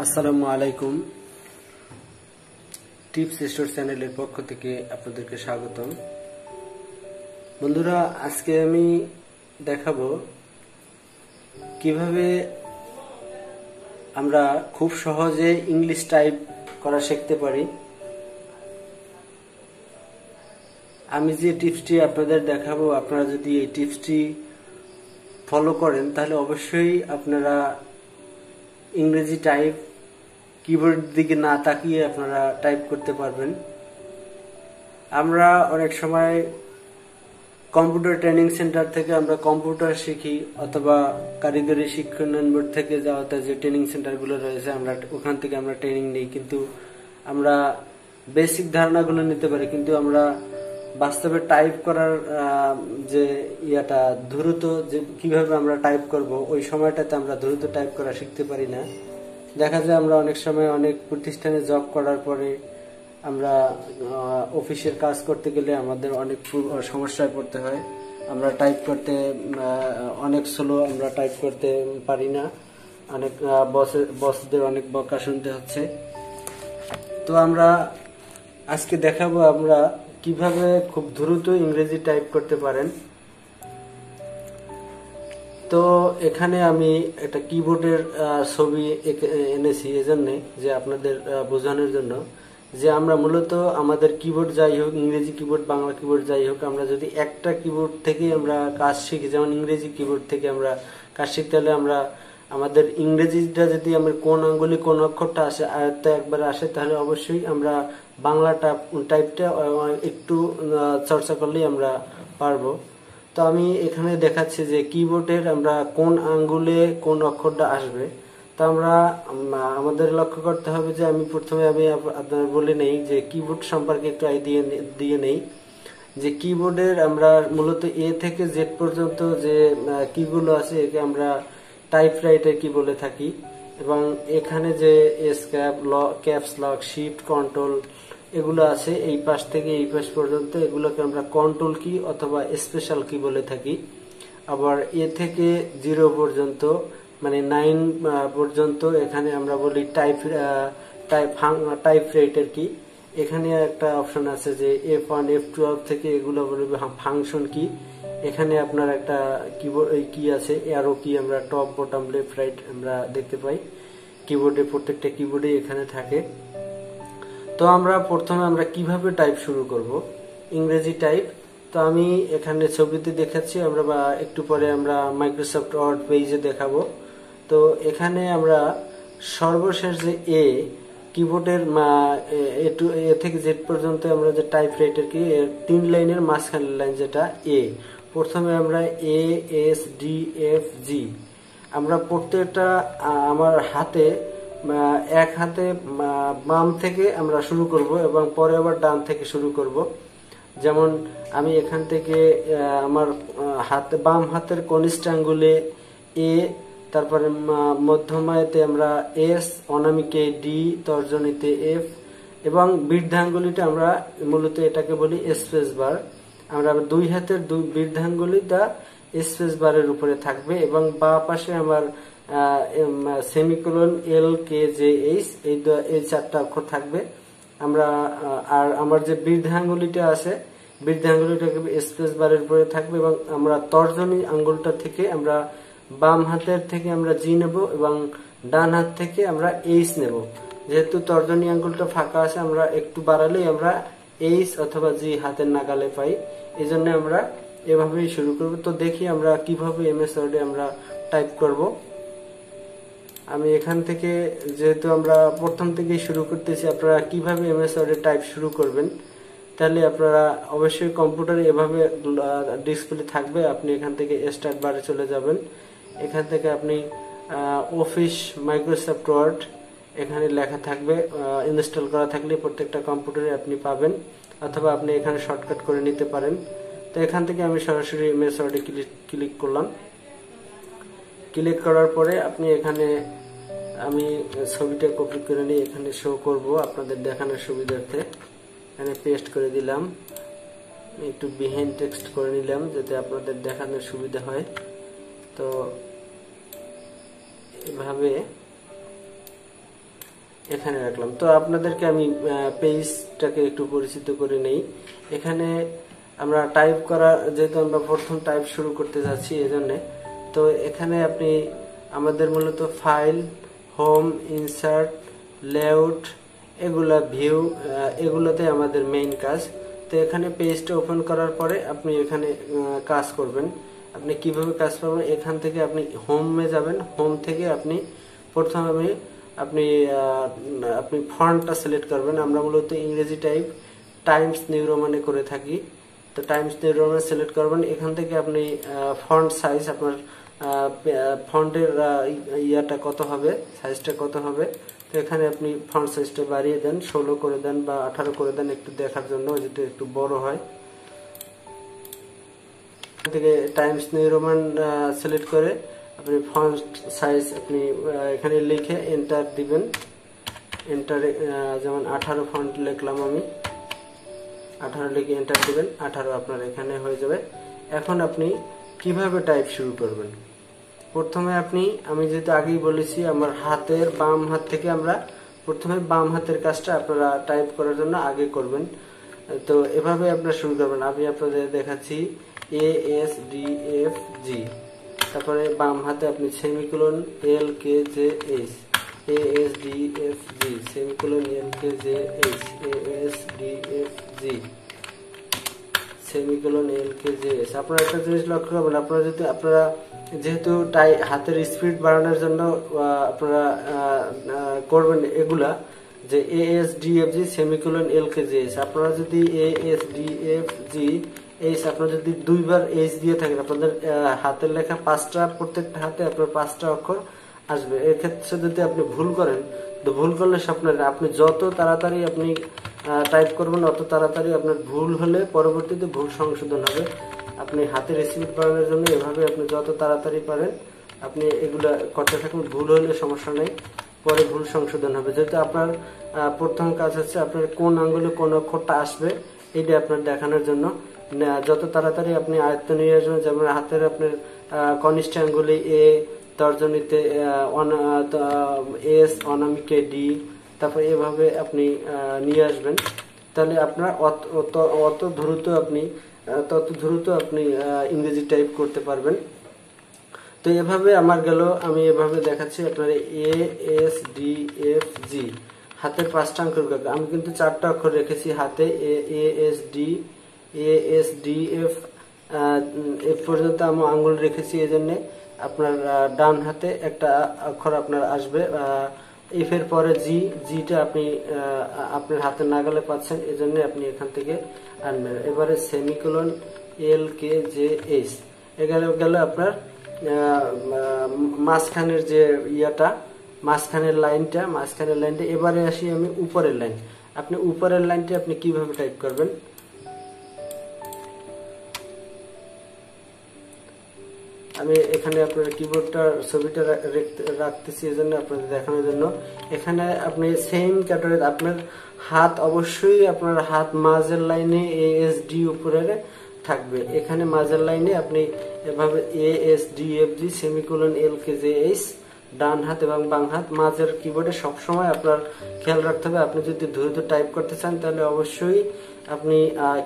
আসসালামু আলাইকুম। Tips store চ্যানেলের পক্ষ থেকে আপনাদেরকে স্বাগতম। বন্ধুরা, আজকে আমি দেখাবো কীভাবে আমরা খুব সহজে ইংলিশ টাইপ করা শিখতে পারি। আমি যে টিপসটি আপনাদের দেখাবো, আপনারা যদি এই টিপসটি ফলো করেন, তাহলে অবশ্যই আপনারা ইংরেজি টাইপ কিবোর্ড দিকে না তাকিয়ে আপনারা টাইপ করতে পারবেন। আমরা অনেক সময় কম্পিউটার ট্রেনিং সেন্টার থেকে আমরা কম্পিউটার শিখি অথবা কারিগরি শিক্ষণ বোর্ড থেকে যাওয়াতে যে ট্রেনিং সেন্টারগুলো রয়েছে, আমরা ওখান থেকে আমরা ট্রেনিং নিই। কিন্তু আমরা বেসিক ধারণাগুলো নিতে পারি, কিন্তু আমরা বাস্তবে টাইপ করার যে ইয়াটা দ্রুত যে কীভাবে আমরা টাইপ করব, ওই সময়টাতে আমরা দ্রুত টাইপ করা শিখতে পারি না। দেখা যায় আমরা অনেক সময় অনেক প্রতিষ্ঠানে জব করার পরে আমরা অফিসের কাজ করতে গেলে আমাদের অনেক সমস্যায় পড়তে হয়। আমরা টাইপ করতে অনেক স্লো আমরা টাইপ করতে পারি না। অনেক বসের বসদের অনেক বকা শুনতে হচ্ছে। তো আমরা আজকে দেখাবো আমরা কীভাবে খুব দ্রুত ইংরেজি টাইপ করতে পারেন? তো এখানে আমি একটা কিবোর্ডের ছবি এনেছি এজন্য যে আপনাদের বোঝানোর জন্য। যে আমরা মূলত আমাদের কিবোর্ড যাই হোক, ইংরেজি কিবোর্ড, বাংলা কিবোর্ড যাই হোক, আমরা যদি একটা কিবোর্ড থেকে আমরা কাজ শিখি, যেমন ইংরেজি কিবোর্ড থেকে আমরা কাজ শিখতে হলে আমরা আমাদের ইংরেজিটা যদি আমরা কোন আঙ্গুলি কোন অক্ষরটা আসে, আয়ত্তে একবার আসে, তাহলে অবশ্যই আমরা বাংলাটা টাইপটা একটু চর্চা করলেই আমরা পারব। তো আমি এখানে দেখাচ্ছি যে কিবোর্ডের আমরা কোন আঙ্গুলে কোন অক্ষরটা আসবে। তো আমরা আমাদের লক্ষ্য করতে হবে যে আমি প্রথমে আমি আপনার বলে নেই যে কিবোর্ড সম্পর্কে একটু আইডিয়া দিয়ে নেই। যে কিবোর্ডের আমরা মূলত এ থেকে জেড পর্যন্ত যে কিগুলো আছে, একে আমরা টাইপ রাইটার কি বলে থাকি। এবং এখানে যে এস ক্যাপ ল ক্যাপস লক শিফট কন্ট্রোল এগুলো আছে, এই পাশ থেকে এই পাশ পর্যন্ত এগুলোকে আমরা কন্ট্রোল কি অথবা স্পেশাল কি বলে থাকি। আবার এ থেকে জিরো পর্যন্ত মানে নাইন পর্যন্ত এখানে আমরা বলি টাইপ টাইপ টাইপ রেটের কি এখানে একটা অপশন আছে যে এফ ওয়ান এফ টুয়েলভ থেকে এগুলো বলবে ফাংশন কি এখানে আপনার একটা কিবোর্ড কি আছে অ্যারো কি আমরা টপ বটম লেফট রাইট আমরা দেখতে পাই। কিবোর্ডে প্রত্যেকটা কিবোর্ডে এখানে থাকে। তো আমরা প্রথমে আমরা কীভাবে টাইপ শুরু করব? ইংরেজি টাইপ তো আমি এখানে ছবিতে দেখাচ্ছি, আমরা বা একটু পরে আমরা মাইক্রোসফট ওয়ার্ড পেজে দেখাবো। তো এখানে আমরা সর্বশেষ যে এ কিবোর্ডের এ টু, এ থেকে জেড পর্যন্ত আমরা যে টাইপ রাইটার কি তিন লাইনের মাঝখানের লাইন যেটা এ প্রথমে আমরা A S D F G আমরা প্রত্যেকটা আমার হাতে এক হাতে বাম থেকে আমরা শুরু করব এবং পরে আবার ডান থেকে শুরু করব। যেমন আমি এখান থেকে আমার হাতে, বাম হাতের কনিষ্ঠ আঙ্গুলে এ তারপরে মধ্যমায়তে আমরা এস অনামিকে ডি তর্জনীতে এফ এবং বৃদ্ধাঙ্গুলিটা আমরা মূলত এটাকে বলি স্পেস বার। আমরা দুই হাতের দুই বৃদ্ধাঙ্গুলিটা স্পেস বারের উপরে থাকবে এবং বা পাশে আমার semicolon L, K, J, H, এই এই চারটা অক্ষর থাকবে। আমরা আর আমার যে বৃদ্ধাঙ্গুলিটা আছে বৃদ্ধাঙ্গুলিটা স্পেস বারের উপরে থাকবে এবং আমরা তর্জনী আঙ্গুলটা থেকে আমরা বাম হাতের থেকে আমরা জি নেব এবং ডান হাত থেকে আমরা এইচ নেব। যেহেতু তর্জনী আঙ্গুলটা ফাঁকা আছে, আমরা একটু বাড়ালেই আমরা এইচ অথবা জি হাতের নাগালে পাই। এই জন্য আমরা এভাবেই শুরু করব। তো দেখি আমরা কীভাবে এমএস ওয়ার্ডে আমরা টাইপ করব। আমি এখান থেকে যেহেতু আমরা প্রথম থেকেই শুরু করতেছি, আপনারা কীভাবে এমএস ওয়ার্ডে টাইপ শুরু করবেন, তাহলে আপনারা অবশ্যই কম্পিউটারে এভাবে ডিসপ্লে থাকবে, আপনি এখান থেকে স্টার্ট বারে চলে যাবেন। এখান থেকে আপনি অফিস মাইক্রোসফট ওয়ার্ড এখানে লেখা থাকবে ইনস্টল করা থাকলে প্রত্যেকটা কম্পিউটারে আপনি পাবেন, অথবা আপনি এখানে শর্টকাট করে নিতে পারেন। তো এখান থেকে আমি সরাসরি এমএস ওয়ার্ডে ক্লিক ক্লিক করলাম। ক্লিক করার পরে আপনি এখানে, আমি ছবিটা কপি করে নিয়ে এখানে শো করব আপনাদের দেখানোর সুবিধার্থে। এখানে পেস্ট করে দিলাম। একটু বিহাইন্ড টেক্সট করে নিলাম যাতে আপনাদের দেখানোর সুবিধা হয়। তো, এভাবে এখানে রাখলাম। তো আপনাদেরকে আমি পেজটাকে একটু পরিচিত করে নেই। এখানে আমরা টাইপ করা, যেহেতু আমরা প্রথম টাইপ শুরু করতে যাচ্ছি এজন্য, তো এখানে আপনি আমাদের মূলত ফাইল হোম ইনসার্ট লেআউট এগুলা ভিউ এগুলোতে আমাদের মেইন কাজ। তো এখানে পেজটা ওপেন করার পরে আপনি এখানে কাজ করবেন। আপনি কীভাবে কাজ করবেন? এখান থেকে আপনি হোমে যাবেন। হোম থেকে আপনি প্রথমে আপনি আপনি ফন্টটা সিলেক্ট করবেন। আমরা মূলত ইংরেজি টাইপ টাইমস নিউ রোমানে করে থাকি। তো টাইমস নিউ রোমানে সিলেক্ট করবেন। এখান থেকে আপনি ফন্ট সাইজ আপনার ফন্টের ইয়াটা কত হবে সাইজটা কত হবে। তো এখানে আপনি ফন্ট সাইজটা বাড়িয়ে দেন, ষোলো করে দেন বা আঠারো করে দেন একটু দেখার জন্য যেটা একটু বড় হয়। থেকে টাইমস নিউ রোমান সিলেক্ট করে আপনি ফন্ট সাইজ আপনি এখানে লিখে এন্টার দিবেন। এন্টারে যেমন আঠারো ফন্ট লিখলাম আমি। আঠারো লিখে এন্টার দিবেন, আঠারো আপনার এখানে হয়ে যাবে। এখন আপনি কীভাবে টাইপ শুরু করবেন? প্রথমে আপনি, আমি যেহেতু আগেই বলেছি, আমার হাতের বাম হাত থেকে আমরা প্রথমে বাম হাতের কাজটা আপনারা টাইপ করার জন্য আগে করবেন। তো এভাবে আপনারা শুরু করবেন। আমি আপনাদের দেখাচ্ছি A S D F G তারপরে বাম হাতে আপনি semicolon L K J H, A S D F G, semicolon L K J H, A S D F G, semicolon L K J S আপনারা একটা জিনিস লক্ষ্য করবেন, আপনারা যদি আপনারা যেহেতু টাই হাতের স্পিড বাড়ানোর জন্য আপনারা করবেন এগুলা, যে A S D F G, semicolon L K J S আপনারা যদি A S D F G H আপনারা যদি দুইবার এইচ দিয়ে থাকেন আপনাদের হাতের লেখা পাঁচটা, প্রত্যেকটা হাতে আপনার পাঁচটা অক্ষর আসবে। এক্ষেত্রে যদি আপনি ভুল করেন, তো ভুল করলে স্বপ্নের, আপনি যত তাড়াতাড়ি আপনি টাইপ করবেন, অত তাড়াতাড়ি আপনার ভুল হলে পরবর্তীতে ভুল সংশোধন হবে। আপনি হাতের স্পিড বাড়ানোর জন্য এভাবে আপনি যত তাড়াতাড়ি পারেন, আপনি এগুলা করতে থাকুন। ভুল হলে সমস্যা নেই, পরে ভুল সংশোধন হবে। যেহেতু আপনার প্রথম কাজ হচ্ছে আপনার কোন আঙ্গুলে কোন অক্ষরটা আসবে, এটা আপনার দেখানোর জন্য। যত তাড়াতাড়ি আপনি আয়ত্ত নিয়ে আসবেন, যেমন হাতের আপনার কনিষ্ঠ আঙ্গুলে এ তর্জনীতে এস অনামিকে ডি তারপর এভাবে আপনি নিয়ে আসবেন। তাহলে আপনার অত- অত অত দ্রুত আপনি তত দ্রুত আপনি ইংরেজি টাইপ করতে পারবেন। তো এভাবে আমার গেল, আমি এভাবে দেখাচ্ছি আপনার A S D F G হাতের পাঁচটা অক্ষর আমি কিন্তু চারটা অক্ষর রেখেছি, হাতে A S D A S D F A পর্যন্ত আমি আঙ্গুল রেখেছি এই জন্যে আপনার ডান হাতে একটা অক্ষর আপনার আসবে এফ এর পরে জি জিটা আপনি আপনার হাতে নাগালে পাচ্ছেন এই আপনি এখান থেকে আনবেন। এবারে semicolon L K J H এগুলো গেল আপনার মাঝখানের যে ইয়াটা, মাঝখানের লাইনটা মাঝখানের লাইনটা, এবারে আসি আমি উপরের লাইন। আপনি উপরের লাইনটা আপনি কীভাবে টাইপ করবেন? আমি এখানে আপনার কিবোর্ডটার ছবিটা রাখতেছি এই জন্য আপনাদের দেখানোর জন্য। এখানে আপনি সেম ক্যাটাগরি আপনার হাত অবশ্যই আপনার হাত মাঝের লাইনে এ এস ডি উপরে থাকবে। এখানে মাঝের লাইনে আপনি এভাবে A S D F G semicolon L K J H ডান হাত এবং বাম হাত মাঝের কিবোর্ডে সবসময় আপনার খেয়াল রাখতে হবে। আপনি যদি দ্রুত টাইপ করতে চান, তাহলে অবশ্যই আপনি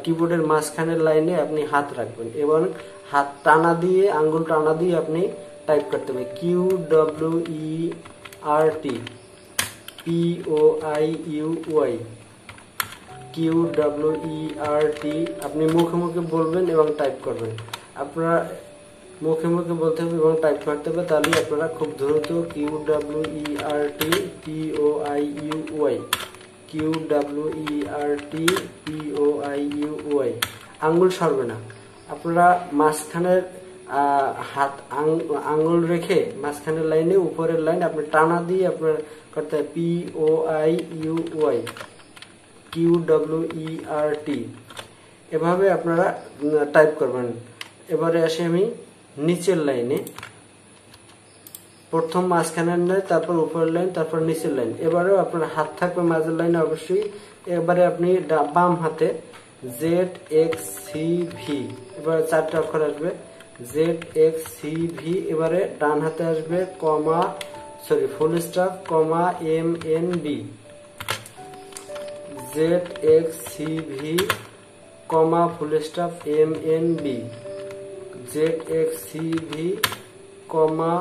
কিবোর্ডের মাঝখানের লাইনে আপনি হাত রাখবেন এবং হাত টানা দিয়ে, আঙ্গুল টানা দিয়ে আপনি টাইপ করতে হবে। Q W E R T P O I U Y Q W E R T আপনি মুখে মুখে বলবেন এবং টাইপ করবেন। আপনারা মুখে মুখে বলতে হবে এবং টাইপ করতে হবে, তাহলে আপনারা খুব দ্রুত Q W E R T P O I U Y Q W E R T P O I U Y আঙ্গুল সরবে না। আপনারা মাঝখানের হাত আঙ্গুল রেখে মাঝখানের লাইনে, উপরের লাইন আপনি টানা দিয়ে আপনার করতে P O I U Y Q W E R T এভাবে আপনারা টাইপ করবেন। এবারে আসি আমি নিচের লাইনে। প্রথম মাঝখানের লাইন, তারপর উপরের লাইন, তারপর নিচের লাইন। এবারেও আপনার হাত থাকবে মাঝের লাইনে অবশ্যই। এবারে আপনি বাম হাতে জেড এক্স সি ভি এবারে চারটা অক্ষর আসবে। জেড এক্স সি ভি এবারে ডান হাতে আসবে comma sorry full stop comma M N B Z X C V comma full stop M N B Z X C V comma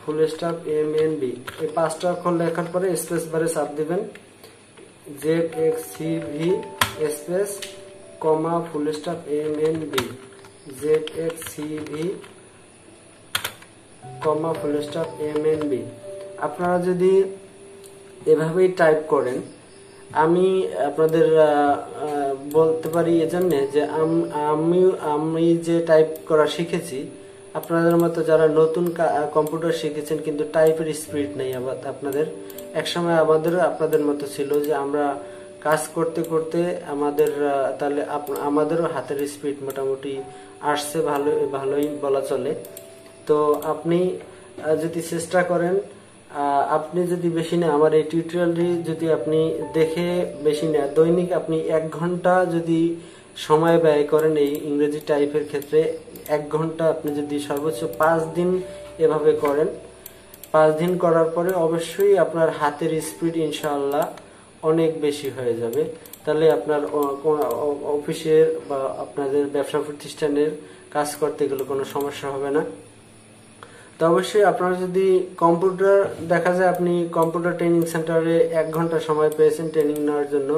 full stop M N B এই পাঁচটা অক্ষর লেখার পরে space বারে চাপ দিবেন। Z X C V space comma full stop M N B Z X C V comma full stop M N B আপনারা যদি এভাবেই টাইপ করেন, আমি আপনাদের বলতে পারি এজন্য যে আমি আমি যে টাইপ করা শিখেছি, আপনাদের মতো যারা নতুন কম্পিউটার শিখেছেন কিন্তু টাইপের স্পিড নেই আবার আপনাদের, একসময় আমাদেরও আপনাদের মতো ছিল যে আমরা কাজ করতে করতে আমাদের তাহলে আমাদেরও হাতের স্পিড মোটামুটি আসছে ভালো, ভালোই বলা চলে। তো আপনি যদি চেষ্টা করেন আপনি যদি বেশি না, আমার এই টিউটোরিয়ালটি যদি আপনি দেখে বেশি না, দৈনিক আপনি এক ঘণ্টা যদি সময় ব্যয় করেন এই ইংরেজি টাইপের ক্ষেত্রে, এক ঘণ্টা আপনি যদি সর্বোচ্চ পাঁচ দিন এভাবে করেন, পাঁচ দিন করার পরে অবশ্যই আপনার হাতের স্পিড ইনশাআল্লাহ অনেক বেশি হয়ে যাবে। তাহলে আপনার অফিসের বা আপনাদের ব্যবসা প্রতিষ্ঠানের কাজ করতে গেলে কোনো সমস্যা হবে না। তো অবশ্যই আপনারা যদি কম্পিউটার, দেখা যায় আপনি কম্পিউটার ট্রেনিং সেন্টারে এক ঘণ্টা সময় পেয়েছেন ট্রেনিং নেওয়ার জন্য।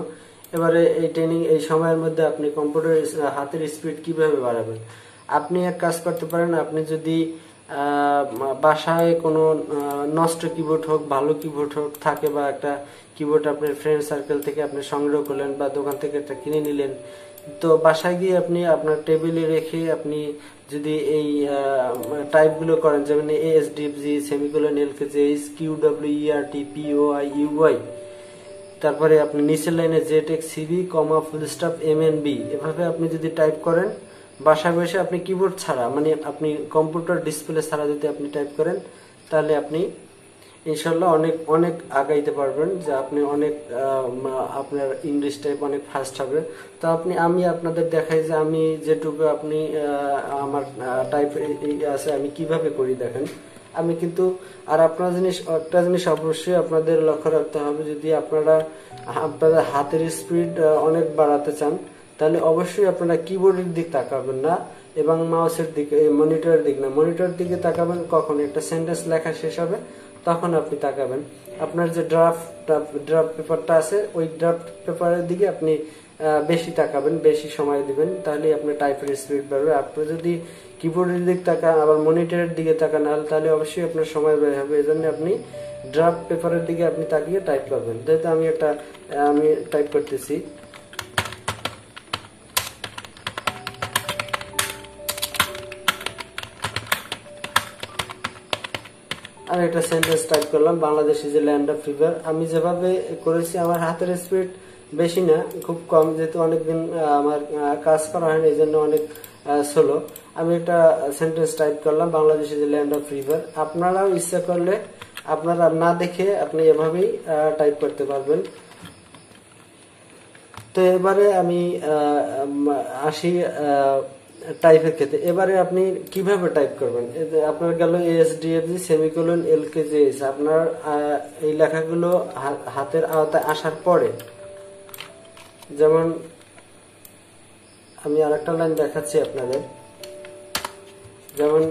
এবারে এই ট্রেনিং, এই সময়ের মধ্যে আপনি কম্পিউটার হাতের স্পিড কীভাবে বাড়াবেন? আপনি এক কাজ করতে পারেন, আপনি যদি বাসায় কোনো নষ্ট কিবোর্ড হোক, ভালো কিবোর্ড হোক, থাকে বা একটা কিবোর্ড আপনার ফ্রেন্ড সার্কেল থেকে আপনি সংগ্রহ করলেন বা দোকান থেকে একটা কিনে নিলেন, তো বাসায় গিয়ে আপনি আপনার টেবিলে রেখে আপনি যদি এই টাইপগুলো করেন, যেমন S DFG semicolon LKJS Q W ER T PO I UI তারপরে আপনি নিচের লাইনে X CB comma full stop M N B এভাবে আপনি যদি টাইপ করেন বাসায় বসে আপনি কিবোর্ড ছাড়া মানে আপনি কম্পিউটার ডিসপ্লে ছাড়া যদি আপনি টাইপ করেন, তাহলে আপনি ইনশাল্লাহ অনেক অনেক আগাইতে পারবেন যে আপনি অনেক আপনার ইংলিশ টাইপ অনেক ফাস্ট হবে। তো আপনি, আমি আপনাদের দেখাই যে আমি যেটুকু আপনি আমার টাইপ আছে, আমি কীভাবে করি দেখেন। আমি কিন্তু, আর আপনার জিনিস, একটা জিনিস অবশ্যই আপনাদের লক্ষ্য রাখতে হবে, যদি আপনারা, আপনাদের হাতের স্পিড অনেক বাড়াতে চান তাহলে অবশ্যই আপনারা কিবোর্ডের দিক তাকাবেন না এবং মাউসের দিকে মনিটরের দিক না। মনিটরের দিকে তাকাবেন কখন, একটা সেন্টেন্স লেখা শেষ হবে, তখন আপনি তাকাবেন। আপনার যে ড্রাফট ড্রাফট পেপারটা আছে, ওই ড্রাফট পেপারের দিকে আপনি বেশি তাকাবেন, বেশি সময় দিবেন তাহলে আপনার টাইপের স্পিড বাড়বে। আপনি যদি কিবোর্ডের দিক তাকান, আবার মনিটরের দিকে তাকান, তাহলে- অবশ্যই আপনার সময় ব্যয় হবে। এই জন্য আপনি ড্রাফট পেপারের দিকে আপনি তাকিয়ে টাইপ করবেন। যেহেতু আমি একটা, আমি টাইপ করতেছি। আমি একটা সেন্টেন্স টাইপ করলাম, বাংলাদেশে যে ল্যান্ড অফ ফিভার আমি যেভাবে করেছি, আমার হাতের স্পিড বেশি না, খুব কম, যেহেতু অনেকদিন আমার কাজ করা হয়নি এই জন্য অনেক সোলো আমি একটা সেন্টেন্স টাইপ করলাম, বাংলাদেশে যে ল্যান্ড অফ ফিভার আপনারাও ইচ্ছা করলে আপনারা না দেখে আপনি এভাবেই টাইপ করতে পারবেন। তো এবারে আমি আসি টাইপের ক্ষেত্রে। এবারে আপনি কীভাবে টাইপ করবেন? আপনার গেল এসডিএফজি সেমিকোলন এলকেজিএস আপনার এই লেখাগুলো হাতের আওতায় আসার পরে, যেমন, আমি আরেকটা লাইন দেখাচ্ছি আপনাদের। যেমন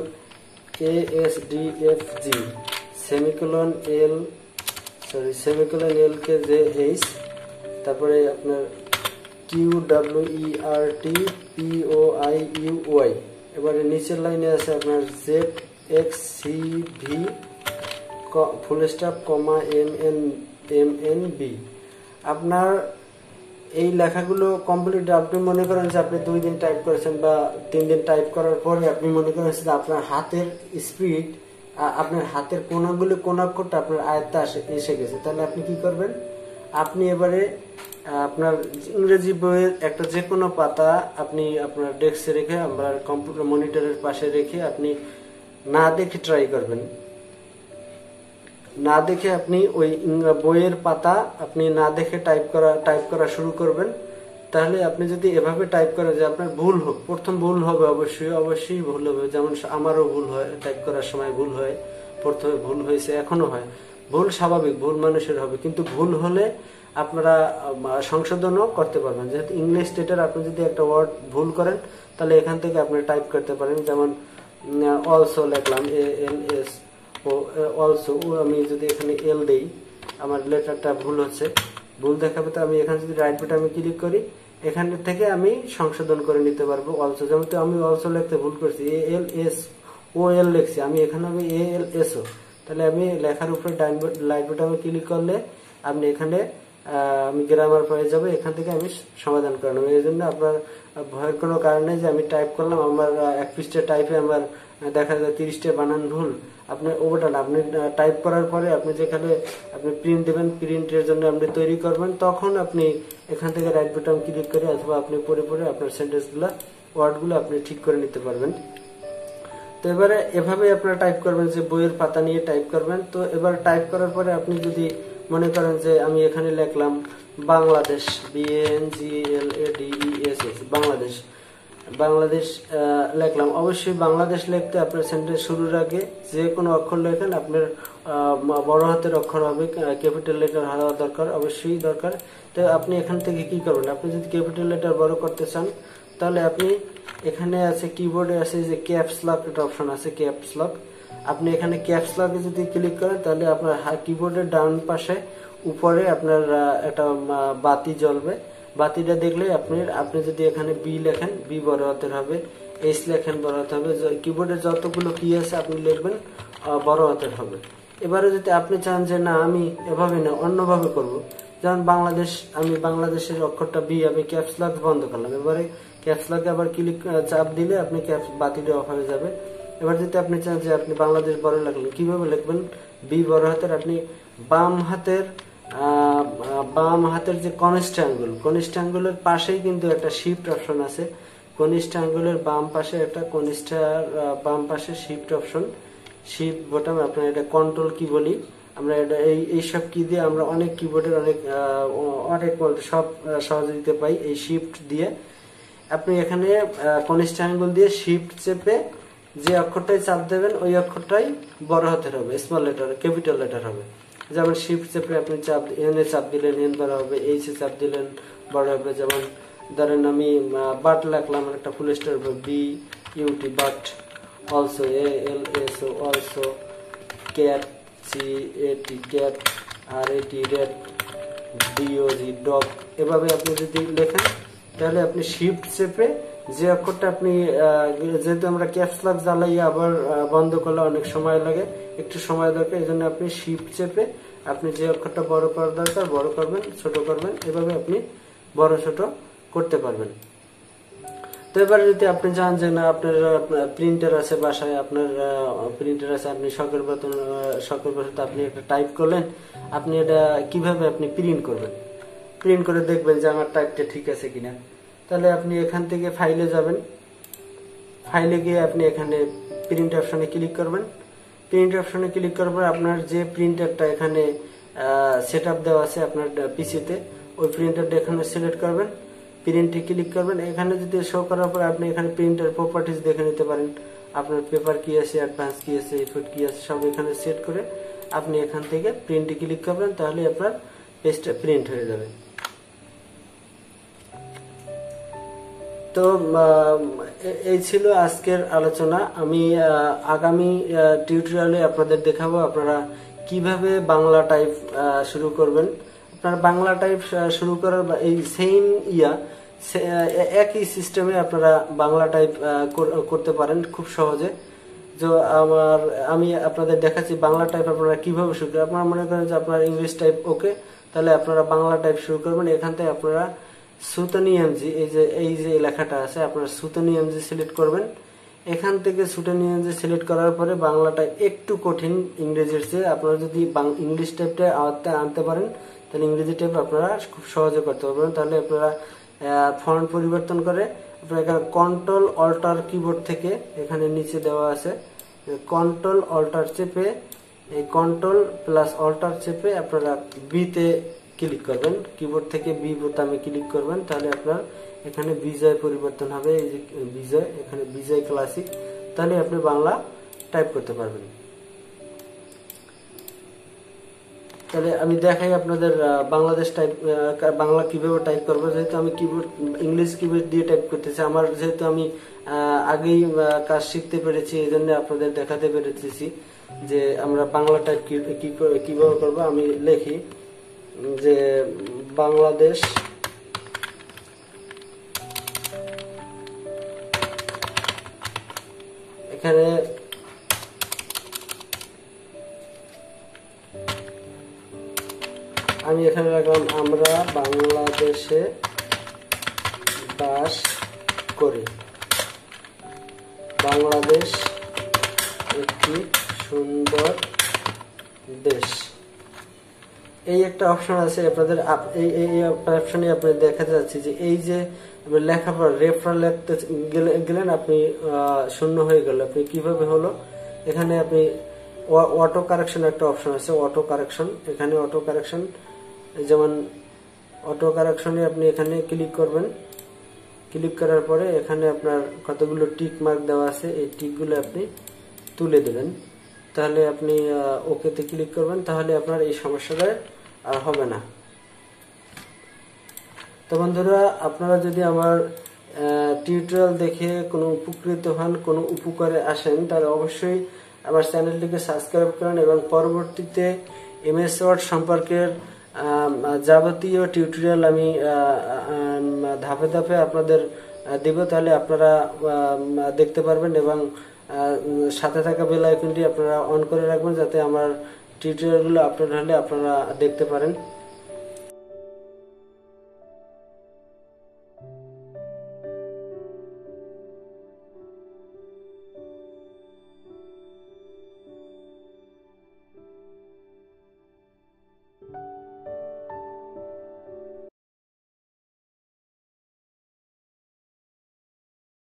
A S D F G semicolon L sorry semicolon L K J H তারপরে আপনার Q W E R T P O I U Y এবারে নিচের লাইনে আছে আপনার Z X C V full stop comma M N M N B আপনার এই লেখাগুলো কমপ্লিট আপনি মনে করেন যে আপনি দুই দিন টাইপ করেছেন বা তিন দিন টাইপ করার পরে আপনি মনে করেন যে আপনার হাতের স্পিড আপনার হাতের কোনাগুলো কোন অক্ষরটা আপনার আয়ত্তে আসে, এসে গেছে। তাহলে আপনি কি করবেন? আপনি এবারে আপনার ইংরেজি বইয়ের একটা যে কোনো পাতা আপনি আপনার ডেস্কে রেখে আপনার কম্পিউটার মনিটরের পাশে রেখে আপনি না দেখে ট্রাই করবেন। না দেখে আপনি ওই বইয়ের পাতা আপনি না দেখে টাইপ করা টাইপ করা শুরু করবেন। তাহলে আপনি যদি এভাবে টাইপ করেন যে আপনার ভুল হোক, প্রথম ভুল হবে অবশ্যই অবশ্যই ভুল হবে। যেমন আমারও ভুল হয় টাইপ করার সময় ভুল হয়, প্রথমে ভুল হয়েছে, এখনও হয়। ভুল স্বাভাবিক, ভুল মানুষের হবে। কিন্তু ভুল হলে আপনারা সংশোধনও করতে পারবেন। যেহেতু ইংলিশ স্টেটের আপনি যদি একটা ওয়ার্ড ভুল করেন, তাহলে এখান থেকে আপনি টাইপ করতে পারেন। যেমন অলসো লিখলাম এ এল এস ও অলসো আমি যদি এখানে এল দেই, আমার লেটারটা ভুল হচ্ছে। ভুল দেখাবে তো আমি এখানে যদি রাইট বাটনে ক্লিক করি, এখান থেকে আমি সংশোধন করে নিতে পারব অলসো যেমন তো আমি অলসো লিখতে ভুল করছি এ এল এস ও এল লিখছি, আমি এখানে আমি এ এল এস ও তাহলে আমি লেখার উপরে লাইট বাটনে ক্লিক করলে, আপনি এখানে আমি গ্রামার পেয়ে যাব, এখান থেকে আমি সমাধান করে নেব। এই জন্য আপনার ভয়ের কোনো কারণে যে আমি টাইপ করলাম, আমার এক পৃষ্ঠা টাইপে আমার দেখা যায় তিরিশটা বানান ভুল। আপনি ওটা না, আপনি টাইপ করার পরে আপনি যেখানে আপনি প্রিন্ট দেবেন প্রিন্টের জন্য আপনি তৈরি করবেন, তখন আপনি এখান থেকে রাইট বাটন ক্লিক করে অথবা আপনি পরে পরে আপনার সেন্টেন্সগুলো ওয়ার্ডগুলো আপনি ঠিক করে নিতে পারবেন। তো এবারে এভাবে আপনারা টাইপ করবেন যে বইয়ের পাতা নিয়ে টাইপ করবেন। তো এবার টাইপ করার পরে আপনি যদি মনে করেন যে আমি এখানে লিখলাম Bangladesh BN G L A D E S S Bangladesh. Bangladesh লিখলাম। অবশ্যই বাংলাদেশ লিখতে আপনার সেন্টেন্স শুরুর আগে যে কোনো অক্ষর লেখেন, আপনার বড় হাতের অক্ষর হবে ক্যাপিটাল লেটার হওয়া দরকার, অবশ্যই দরকার। তো আপনি এখান থেকে কি করবেন? আপনি যদি ক্যাপিটাল লেটার বড় করতে চান, তাহলে আপনি এখানে আছে কিবোর্ডে আছে যে ক্যাপস লক একটা অপশন আছে ক্যাপস লক আপনি এখানে লকে যদি ক্লিক করেন, তাহলে আপনার কিবোর্ডের ডান পাশে উপরে আপনার একটা বাতি জ্বলবে। বাতিটা দেখলে আপনি আপনি যদি এখানে বি লেখেন বি বড় হবে এইচ লেখেন বড় হাতে হবে, য- কিবোর্ডে যতগুলো কি আছে আপনি লিখবেন বড় হাতের হবে। এবারে যদি আপনি চান যে না, আমি এভাবে না, অন্যভাবে করব, যেমন বাংলাদেশ, আমি বাংলাদেশের অক্ষরটা বি আমি ক্যাপস লক বন্ধ করলাম। এবারে ক্যাপস লকে আবার ক্লিক চাপ দিলে আপনি ক্যাপস বাতিটা অফ হয়ে যাবে। এবার যদি আপনি চান যে আপনি বাংলাদেশ বড় লিখলেন কীভাবে লিখবেন? বি বড় হাতের, আপনি বাম হাতের বাম হাতের যে কনিষ্ঠ আঙ্গুল কনিষ্ঠ আঙ্গুলের পাশেই কিন্তু একটা শিফট অপশন আছে। কনিষ্ঠ আঙ্গুলের বাম পাশে একটা কনিষ্ঠ বাম পাশে শিফট অপশন শিফট বোতাম আপনার এটা কন্ট্রোল কি বলি। আমরা এটা এই এইসব কি দিয়ে আমরা অনেক কিবোর্ডের অনেক অনেক সব সহযোগিতা পাই এই শিফট দিয়ে। আপনি এখানে কনিষ্ঠ আঙ্গুল দিয়ে শিফট চেপে যে অক্ষরটাই চাপ দেবেন, ওই অক্ষরটাই বড় হাতের হবে স্মল লেটার ক্যাপিটাল লেটার হবে। যেমন শিফট চেপে আপনি চাপ এন চাপ দিলেন এন বড় হবে এইচ চাপ দিলেন, বড় হবে। যেমন ধরেন আমি বাট লাগলাম একটা ফুল স্টার হবে B UT but also A L S O also cat C AT cat R AT red DOG dog এভাবে আপনি যদি লেখেন তাহলে আপনি শিফট চেপে যে অক্ষরটা আপনি যেহেতু আমরা ক্যাপস লক জ্বালাই আবার বন্ধ করলে অনেক সময় লাগে, একটু সময় দরকার, এই জন্য আপনি শিফট চেপে আপনি যে অক্ষরটা বড় করার দরকার, বড় করবেন, ছোট করবেন, এভাবে আপনি বড় ছোট করতে পারবেন। তো এবার যদি আপনি চান যে না, আপনার প্রিন্টার আছে বাসায়, আপনার প্রিন্টার আছে, আপনি শখের বেতন শখের বসতে আপনি একটা টাইপ করলেন, আপনি এটা কীভাবে আপনি প্রিন্ট করবেন? প্রিন্ট করে দেখবেন যে আমার টাইপটা ঠিক আছে কিনা। তাহলে আপনি এখান থেকে ফাইলে যাবেন। ফাইলে গিয়ে আপনি এখানে প্রিন্ট অপশনে ক্লিক করবেন। প্রিন্ট অপশনে ক্লিক করার পর আপনার যে প্রিন্টারটা এখানে সেট আপ দেওয়া আছে আপনার পিসিতে ওই প্রিন্টারটা এখানে সিলেক্ট করবেন। প্রিন্টে ক্লিক করবেন। এখানে যদি শো করার পর আপনি এখানে প্রিন্টার প্রপার্টিজ দেখে নিতে পারেন। আপনার পেপার কি আছে অ্যাডভান্স কি আছে ইফেক্ট কি আছে, সব এখানে সেট করে আপনি এখান থেকে প্রিন্টে ক্লিক করবেন, তাহলে আপনার পেজটা প্রিন্ট হয়ে যাবে। তো এই ছিল আজকের আলোচনা। আমি আগামী টিউটোরিয়ালে আপনাদের দেখাবো আপনারা কীভাবে বাংলা টাইপ শুরু করবেন। আপনারা বাংলা টাইপ শুরু করার এই সেম ইয়া একই সিস্টেমে আপনারা বাংলা টাইপ করতে পারেন খুব সহজে। তো, আমার, আমি আপনাদের দেখাচ্ছি বাংলা টাইপ আপনারা কীভাবে শুরু করবেন আপনারা মনে করেন যে আপনার ইংলিশ টাইপ ওকে তাহলে আপনারা বাংলা টাইপ শুরু করবেন। এখান থেকে আপনারা সুতনি এমজি এই যে এই যে লেখাটা আছে, আপনারা সুতনি এমজি সিলেক্ট করবেন। এখান থেকে সুতনি এমজি সিলেক্ট করার পরে বাংলাটা একটু কঠিন ইংরেজির চেয়ে আপনারা যদি ইংলিশ টাইপটা আওয়াজটা আনতে পারেন, তাহলে ইংরেজি টাইপ আপনারা খুব সহজে করতে পারবেন। তাহলে আপনারা ফন্ট পরিবর্তন করে আপনারা এখানে কন্ট্রোল অল্টার কিবোর্ড থেকে এখানে নিচে দেওয়া আছে কন্ট্রোল অল্টার চেপে, এই কন্ট্রোল প্লাস অল্টার চেপে আপনারা বিতে ক্লিক করবেন কিবোর্ড থেকে বি বোতামে ক্লিক করবেন, তাহলে আপনার এখানে বিজয় পরিবর্তন হবে, এই যে বিজয়, এখানে বিজয় ক্লাসিক তাহলে আপনি বাংলা টাইপ করতে পারবেন। তাহলে আমি দেখাই আপনাদের বাংলাদেশ টাইপ বাংলা কীভাবে টাইপ করব, যেহেতু আমি কিবোর্ড ইংলিশ কিবোর্ড দিয়ে টাইপ করতেছি, আমার যেহেতু আমি আগেই কাজ শিখতে পেরেছি, এই জন্য আপনাদের দেখাতে পেরেছি যে আমরা বাংলা টাইপ কীভাবে করব, আমি লিখি। যে বাংলাদেশ এখানে আমি এখানে রাখলাম আমরা বাংলাদেশে বাস করি। বাংলাদেশ একটি সুন্দর দেশ। এই একটা অপশন আছে আপনাদের আপ- এই এই অপশনে আপনি দেখা যাচ্ছে যে এই যে পর রেফার লিখতে গেলে- গেলেন আপনি শূন্য হয়ে গেল। আপনি কীভাবে হলো? এখানে আপনি অটো কারেকশন একটা অপশন আছে অটো কারেকশন এখানে অটো কারেকশন যেমন অটো কারেকশনে আপনি এখানে ক্লিক করবেন। ক্লিক করার পরে এখানে আপনার কতগুলো টিক মার্ক দেওয়া আছে, এই টিকগুলো আপনি তুলে দেবেন। তাহলে আপনি ওকেতে ক্লিক করবেন। তাহলে আপনার এই সমস্যাটা আর হবে না। তো বন্ধুরা, আপনারা যদি আমার টিউটোরিয়াল দেখে কোনো উপকৃত হন, কোনো উপকারে আসেন, তাহলে অবশ্যই আমার চ্যানেলটিকে সাবস্ক্রাইব করেন এবং পরবর্তীতে এমএস ওয়ার্ড সম্পর্কের যাবতীয় টিউটোরিয়াল আমি ধাপে ধাপে আপনাদের দেব। তাহলে আপনারা দেখতে পারবেন এবং সাথে থাকা বেল আইকনটি আপনারা অন করে রাখবেন যাতে আমার টিউটোরিয়ালগুলো আপলোড হলে আপনারা দেখতে পারেন।